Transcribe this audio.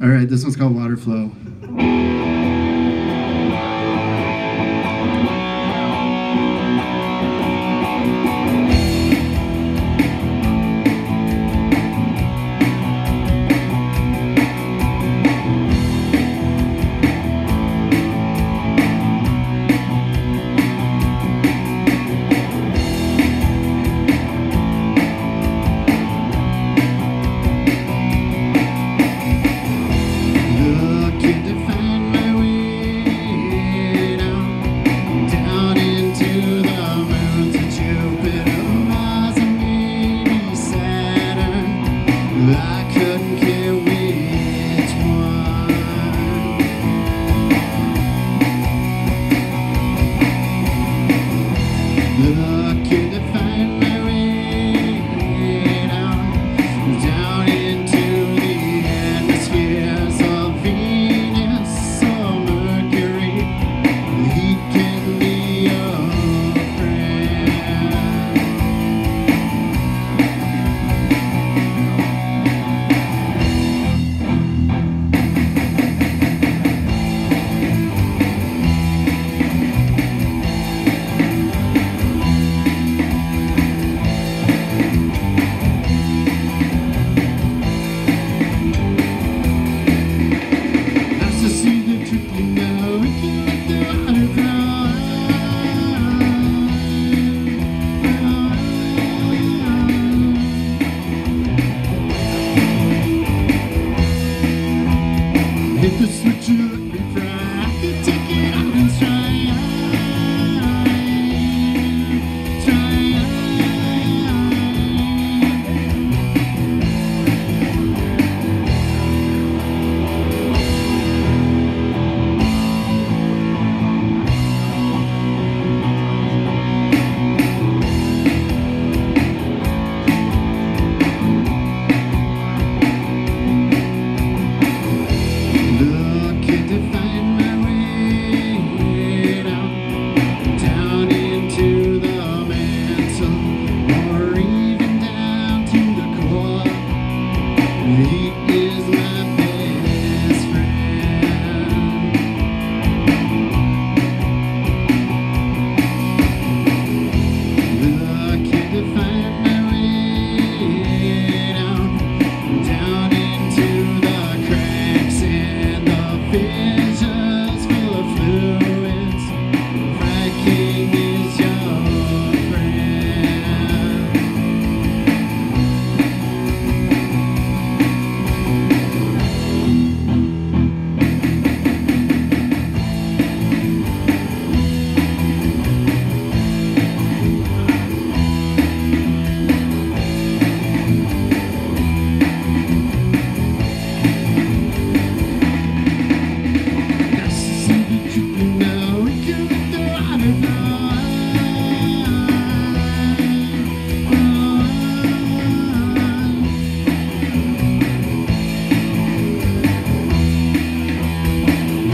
All right, this one's called Water Flow. you be